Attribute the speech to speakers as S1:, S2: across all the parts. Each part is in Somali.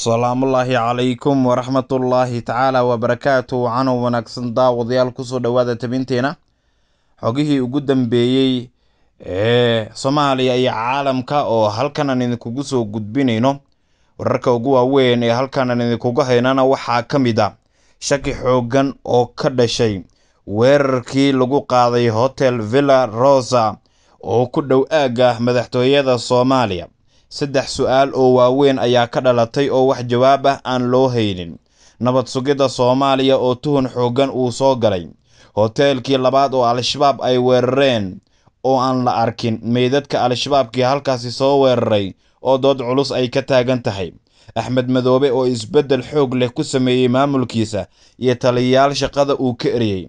S1: salaamullaahi calaykum waraxmatullaahi tacaala wabarakaatu canow wanaagsan daawadayaal ku soo dhowaada tabinteena. Xogihii ugu dambeeyey ee soomaaliya iyo caalamka oo halkan aan idinkugu soo gudbinayno wararka ugu waaweyn ee halkan aan idinkugu haynana waxaa ka mid a shaki xooggan oo ka dhashay weerarkii lagu qaaday hotel villa rosa oo ku dhow aagga madaxtooyada soomaaliya saddex su'aal oo waaweyn ayaa ka dhalatay oo wax jawaab ah aan loo haynin. Nabad sugidda soomaaliya oo tuhun xooggan uu soo galay. Hoteelkii labaad oo al-shabaab ay weerareen oo aan la arkin. Meydadka al-shabaabkii halkaasi soo weeraray oo dood culus ay ka taagan tahay. Axmed madoobe oo isbeddel xoog leh ku sameeyey maamulkiisa iyo taliyayaal shaqada uu ka eriyey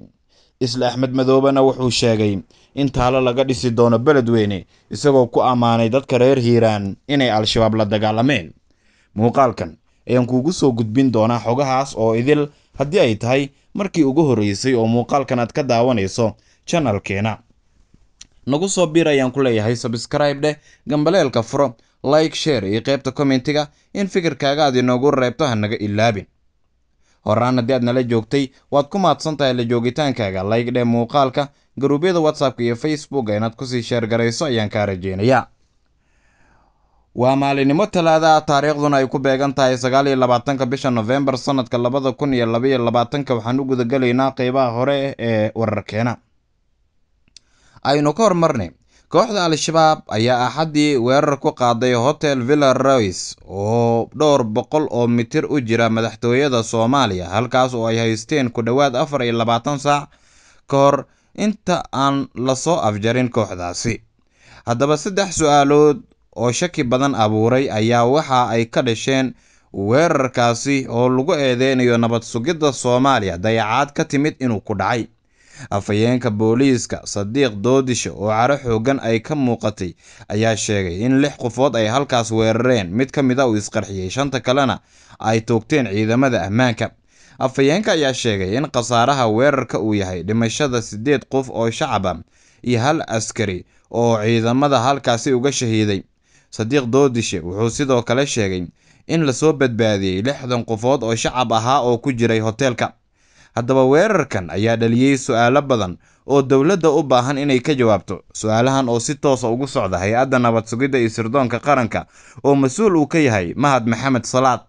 S1: isla axmed madoobena wuxuu sheegay in taalo laga dhisi doono beledweyne isagoo ku ammaanay dadka reer hiiraan inay al-shabaab la dagaalameen. Muuqaalkan ayaan kuugu soo gudbin doonaa xogahaas oo idil haddii ay tahay markii ugu horreysay oo muuqaalkan aad ka daawanayso janalkeena nagu soo biir ayaan ku leeyahay sabskraib dheh gambaleelka furo like share iyo qaybta kommentiga in fikirkaaga aad inoogu reebto ha naga ilaabin horaan haddii aad nala joogtay waad ku mahadsan tahay la joogitaankaaga like dheh muuqaalka garuubyada whatsappka iyo facebook inaad ku sii sheergarayso ayaan kaa rajeynayaa waa maalinimo talaada ah taariikhduna ay ku beegan tahay sagaal iyo labaatanka bisha novembar sanadka labada kun iyo labaiyo labaatanka waxaan u gudagelaynaa qeybaha hore ee wararkeena. Aynu ka hormarnay kooxda al-shabaab ayaa axaddii weerar ku qaaday hotel villa roys oo dhowr boqol oo mitir u jira madaxtooyada soomaaliya halkaas oo ay haysteen ku dhowaad afar iyo labaatan saac ka hor inta aan la soo afjarin kooxdaasi. Haddaba saddex su'aalood oo shaki badan abuuray ayaa waxa ay ka dhasheen weerarkaasi oo lagu eedeynayo nabad sugidda soomaaliya dayacaad ka timid inuu ku dhacay afhayeenka booliiska sadiiq doodisha oo caro xoogan ay ka muuqatay ayaa sheegay in lix qofood ay halkaas weerareen. Mid ka mid a uu isqarxiyey shanta kalena ay toogteen ciidamada ammaanka. Afhayeenka ayaa sheegay in khasaaraha weerarka uu yahay dhimashada siddeed qof oo shacaba iyo hal askari oo ciidamada halkaasi uga shahiiday. Sadiiq doodishe wuxuu sidoo kale sheegay in la soo badbaadiyey lixdan qofood oo shacab ahaa oo ku jiray hoteelka haddaba weerarkan ayaa dhaliyey su'aalo badan oo dowladda u baahan inay ka jawaabto. Su'aalahan oo si toosa ugu socda hay'adda nabad sugidda iyo sirdoonka qaranka oo mas'uul uu ka yahay mahad maxamed salaad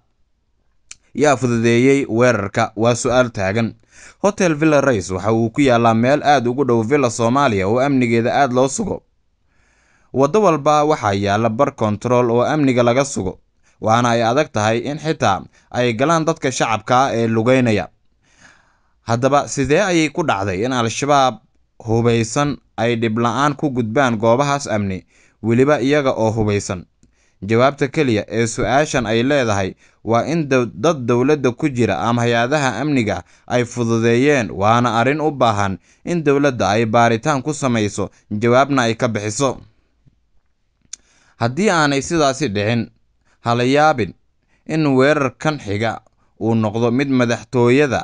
S1: yaa fududeeyey weerarka. Waa su'aal taagan. Hotel villa rays waxa uu ku yaalaa meel aada ugu dhow villa soomaaliya oo amnigeeda aada loo sugo. Waddo walba waxaa yaalla bar kontarool oo amniga laga sugo waana ay adag tahay in xitaa ay galaan dadka shacabka ah ee lugeynaya haddaba sidee ayay ku dhacday in al-shabaab hubaysan ay dhibla-aan ku gudbaan goobahaas amni? Weliba iyaga oo hubaysan. Jawaabta keliya ee su'aashan ay leedahay waa in dad dowladda ku jira ama hay'adaha amniga ay fududeeyeen waana arrin u baahan in dowladda ay baaritaan ku samayso jawaabna ay ka bixiso. Haddii aanay sidaasi dhicin hala yaabin in weerarkan xiga uu noqdo mid madaxtooyada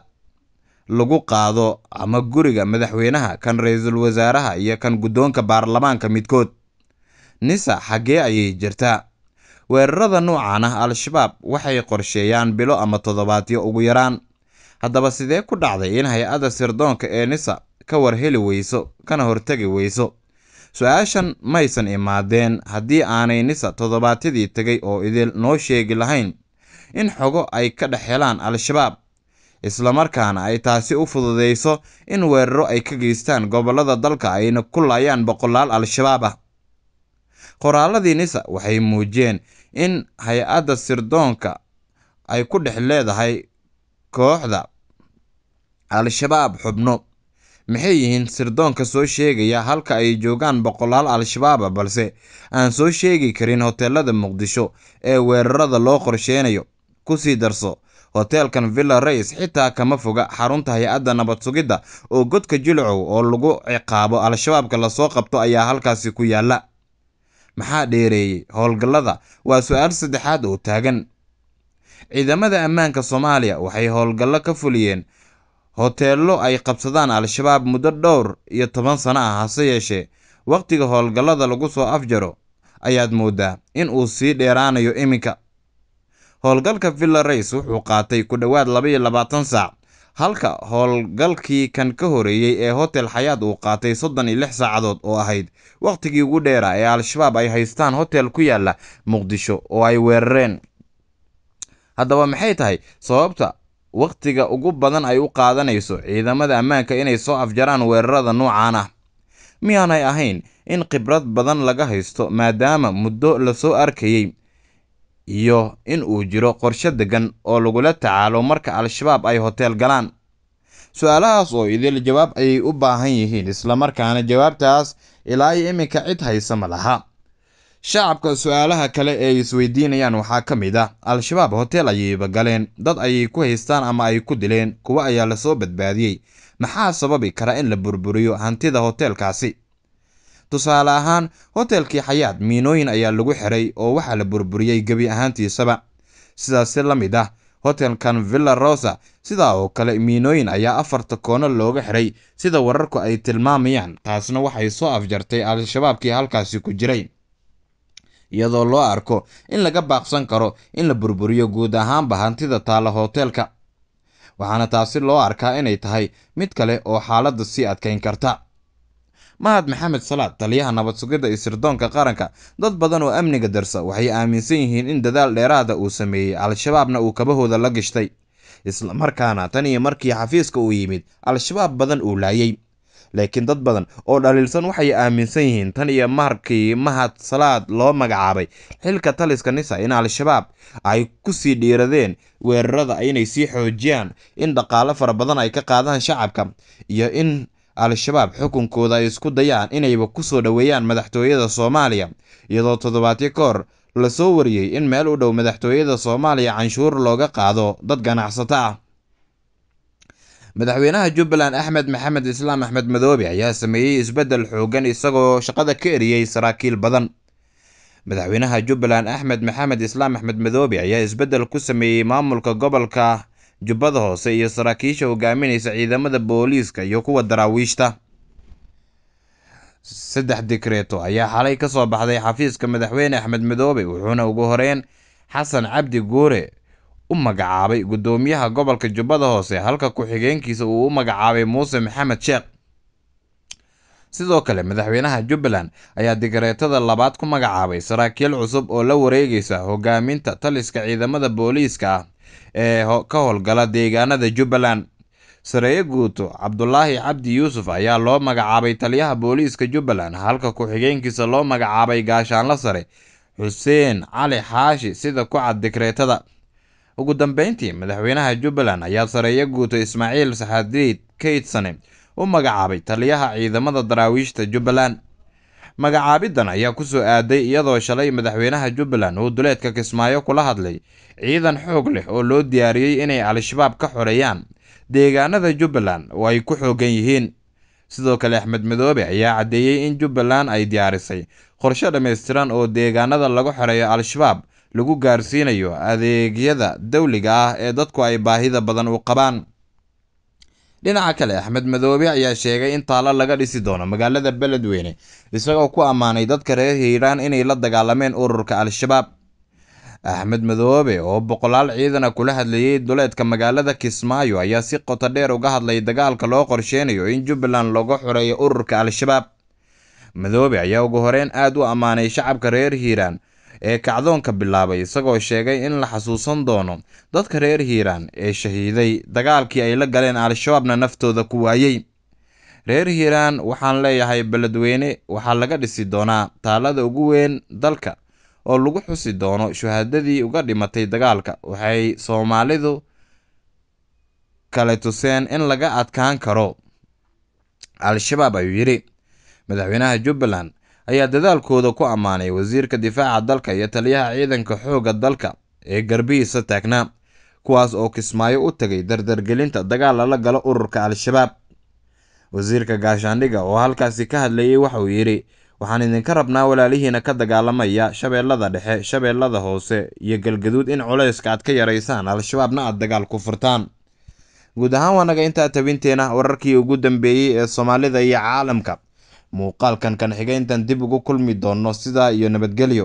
S1: lagu qaado ama guriga madaxweynaha kan ra'iisul wasaaraha iyo kan guddoonka baarlamaanka midkood. Nisa xaggee ayay jirtaa weerarada noocan ah al-shabaab waxay qorsheeyaan bilo ama toddobaadyo ugu yaraan. Haddaba sidee ku dhacday in hay'adda sirdoonka ee nisa ka warheli weyso kana hortegi weyso? Su'aashan maysan imaadeen haddii aanay nisa toddobaadyadii tegay oo idil noo sheegi lahayn. In xogo ay ka dhex helaan al-shabaab islamarkaana ay taasi u fududeyso in weeraro ay ka geystaan gobollada dalka ayna ku laayaan boqolaal al-shabaab ah. Qoraaladii nisa waxay muujiyeen in hay'adda sirdoonka ay ku dhex leedahay kooxda al-shabaab xubno. Maxay yihiin sirdoonka soo sheegaya halka ay joogaan boqolaal al-shabaaba balse aan soo sheegi karin hoteelada muqdisho ee weerarada loo qorsheynayo ku sii darso hoteelkan villa rays xitaa kama foga xarunta hay'adda nabad sugidda oo godka jilcow oo lagu ciqaabo al-shabaabka la soo qabto ayaa halkaasi ku yaalla. Maxaa dheereeyey howlgallada waa su'aal saddexaad oo taagan. Ciidamada ammaanka soomaaliya waxay howlgallo ka fuliyeen hoteello ay qabsadaan al-shabaab muddo dhowr iyo toban sano ah hase yeeshee wakhtiga howlgallada lagu soo afjaro ayaad mooddaa in uu sii dheeraanayo iminka howlgalka villa rays wuxuu qaatay ku dhowaad labaiyo labaatan saac. Halka howlgalkii kan ka horeeyey ee hotel xayaad uu qaatay soddon iyo lix saacadood oo ahayd wakhtigii ugu dheera ee al-shabaab ay haystaan hotel ku yaalla muqdisho oo ay weerareen. Haddaba maxay tahay? Sababta wakhtiga ugu badan ay u qaadanayso ciidamada ammaanka inay soo afjaraan weerarada nuucan ah. Miyaanay ahayn in khibrad badan laga haysto maadaama muddo la soo arkayey iyo in uu jiro qorshe deggan oo lagula tacaalo marka al-shabaab ay hotel galaan. Su'aalahaas oo idil jawaab ayay u baahan yihiin islamarkaana jawaabtaas ilaa iyo iminka cid haysa ma laha. Shacabka su'aalaha kale ee ay isweydiinayaan waxaa ka mid ah al-shabaab hotel ayayba galeen dad ayay ku haystaan ama ay ku dileen kuwa ayaa la soo badbaadiyey. Maxaa sababi kara in la burburiyo hantida hotelkaasi tusaale ahaan hotelkii xayaad miinooyin ayaa lagu xiray oo waxaa la burburiyey gebi ahaantiisaba. Sidaasi la mid ah hotelkan villa rosa sidaa oo kale miinooyin ayaa afarta koono looga xiray sida wararku ay tilmaamayaan taasna waxay soo afjartay al-shabaabkii halkaasi ku jiray. Iyadoo loo arko in laga baaqsan karo in la burburiyo guud ahaanba hantida taalla hotelka waxaana taasi loo arkaa inay tahay mid kale oo xaaladda sii adkayn karta mahad maxamed salaad taliyaha nabad sugidda iyo sirdoonka qaranka. Dad badan oo amniga darsa waxay aaminsan yihiin in dadaal dheeraada uu sameeyey al-shabaabna uu kabahooda la gashtay. Islamarkaana tan iyo markii xafiiska uu yimid al-shabaab badan uu laayay. Laakiin dad badan oo dhaliilsan waxay aaminsan yihiin tan iyo markii mahad salaad loo magacaabay. Xilka taliska nisa in al-shabaab ay ku sii dhiiradeen weerarada inay sii xoojiyaan in dhaqaalo fara badan ay ka qaadaan shacabka iyo in al-shabaab xukunkooda ay isku dayaan inayba ku soo dhoweeyaan madaxtooyada soomaaliya iyadoo toddobaadyo ka hor la soo wariyey in meel u dhow madaxtooyada soomaaliya canshuur looga qaado dad ganacsato ah. Madaxweynaha jubbaland axmed maxamed islaam axmed madoobe ayaa sameeyey isbeddel xoogan isagoo shaqada ka eriyey saraakiil badan. Madaxweynaha jubbaland axmed maxamed islaam axmed madoobe ayaa isbeddel ku sameeyey maamulka gobolka jubbada hoose iyo saraakiisha hogaaminaysa ciidamada booliiska iyo kuwa daraawiishta saddex dikreeto ayaa xalay ka soo baxday xafiiska madaxweyne axmed madoobe wuxuuna ugu horeyn xasan cabdi guure u magacaabay guddoomiyaha gobolka jubbada hoose halka ku-xigeenkiisa uu u magacaabay muuse maxamed sheekh. Sidoo kale madaxweynaha jubbaland ayaa dikreetada labaad ku magacaabay saraakiil cusub oo la wareegaysa hogaaminta taliska ciidamada booliiska. ah ee ka howlgala deegaanada jubbaland. Sareeye guuto cabdulaahi cabdi yuusuf ayaa loo magacaabay taliyaha booliiska jubbaland halka ku-xigeenkiisa loo magacaabay gaashaanla sare xuseen cali xaashi sida ku cad dikreetada ugu dambeyntii madaxweynaha jubbaland ayaa sareeye guuto ismaaciil saxadiid keydsane u magacaabay taliyaha ciidamada daraawiishta jubbaland magacaabidan ayaa ku soo aaday iyadoo shalay madaxweynaha jubbaland uu duleedka kismaayo kula hadlay ciidan xoog leh oo loo diyaariyey inay al-shabaab ka xoreeyaan. Deegaanada jubbaland oo ay ku xoogan yihiin. Sidoo kale axmed madoobe ayaa caddeeyey in jubbaland ay diyaarisay. Qorshe dhammaystiran oo deegaanada lagu xoreeyo al-shabaab lagu gaarsiinayo adeegyada dawliga ah ee dadku ay baahida badan u qabaan dhinaca kale axmed madoobe ayaa sheegay in taalo laga dhisi doono magaalada beledweyne isagoo ku ammaanay dadka reer hiiraan inay la dagaalameen ururka al-shabaab. Axmed madoobe oo boqolaal ciidana kula hadlayey duleedka magaalada kismaayo ayaa si qoto dheer uga hadlay dagaalka loo qorsheynayo in jubbaland looga xoreeyo ururka al-shabaab. Madoobe ayaa ugu horeyn aad u ammaanay shacabka reer hiiraan ee kacdoonka bilaabay isagoo sheegay in la xasuusan doono dadka reer hiiraan ee shahiiday dagaalkii ay la galeen al-shabaabna naftooda ku waayey reer hiiraan waxaan leeyahay beledweyne waxaa laga dhisi doonaa taalada ugu weyn dalka oo lagu xusi doono shuhaadadii uga dhimatay dagaalka. Waxay soomaalidu kale tuseen in laga adkaan karo al-shabaab ayuu yidhi. Madaxweynaha jubbaland ayaa dadaalkooda ku ammaanay wasiirka difaaca dalka iyo taliyaha ciidanka xoogga dalka ee garbihiisa taagnaa kuwaas oo kismaayo u tagay dardargelinta dagaal lala galo ururka al-shabaab. Wasiirka gaashaandhiga oo halkaasi ka hadlayey waxauu yidhi waxaan idinka rabnaa walaalihiina ka dagaalamaya shabeellada dhexe shabeellada hoose iyo galgaduud in culayska aad ka yaraysaan al-shabaabna aad dagaal ku furtaan. Guud ahaan waa naga intaa tabinteena wararkii ugu dambeeyey ee soomaalida iyo caalamka muuqaalkan kan xiga intaan dib ugu kulmi doonno sidaa iyo nabadgelyo